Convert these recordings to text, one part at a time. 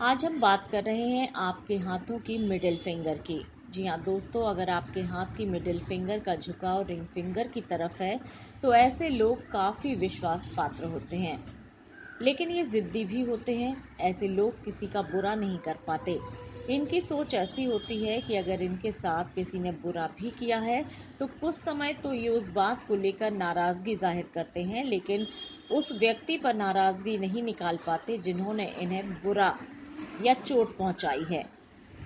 आज हम बात कर रहे हैं आपके हाथों की मिडिल फिंगर की। जी हाँ दोस्तों, अगर आपके हाथ की मिडिल फिंगर का झुकाव रिंग फिंगर की तरफ़ है तो ऐसे लोग काफ़ी विश्वास पात्र होते हैं। लेकिन ये ज़िद्दी भी होते हैं, ऐसे लोग किसी का बुरा नहीं कर पाते। इनकी सोच ऐसी होती है कि अगर इनके साथ किसी ने बुरा भी किया है तो कुछ समय तो ये उस बात को लेकर नाराज़गी ज़ाहिर करते हैं, लेकिन उस व्यक्ति पर नाराज़गी नहीं निकाल पाते जिन्होंने इन्हें बुरा या चोट पहुंचाई है।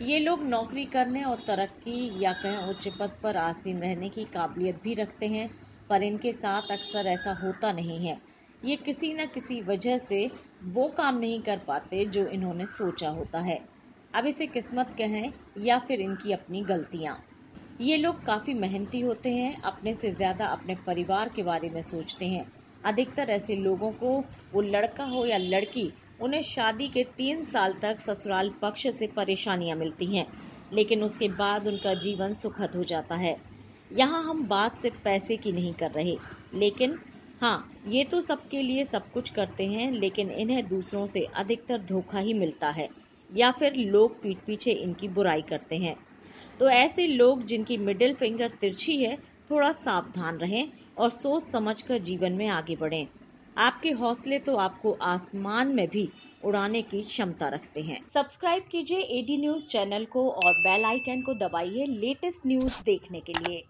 ये लोग नौकरी करने और तरक्की या कहें उच्च पद पर आसीन रहने की काबिलियत भी रखते हैं, पर इनके साथ अक्सर ऐसा होता नहीं है। ये किसी न किसी वजह से वो काम नहीं कर पाते जो इन्होंने सोचा होता है। अब इसे किस्मत कहें या फिर इनकी अपनी गलतियाँ। ये लोग काफ़ी मेहनती होते हैं, अपने से ज़्यादा अपने परिवार के बारे में सोचते हैं। अधिकतर ऐसे लोगों को वो लड़का हो या लड़की उन्हें शादी के तीन साल तक ससुराल पक्ष से परेशानियाँ मिलती हैं, लेकिन उसके बाद उनका जीवन सुखद हो जाता है। यहाँ हम बात सिर्फ़ पैसे की नहीं कर रहे, लेकिन हाँ ये तो सबके लिए सब कुछ करते हैं, लेकिन इन्हें दूसरों से अधिकतर धोखा ही मिलता है, या फिर लोग पीठ पीछे इनकी बुराई करते हैं। तो ऐसे लोग जिनकी मिडिल फिंगर तिरछी है, थोड़ा सावधान रहें और सोच समझकर जीवन में आगे बढ़ें। आपके हौसले तो आपको आसमान में भी उड़ाने की क्षमता रखते हैं। सब्सक्राइब कीजिए एडी न्यूज़ चैनल को और बेल आइकन को दबाइए लेटेस्ट न्यूज़ देखने के लिए।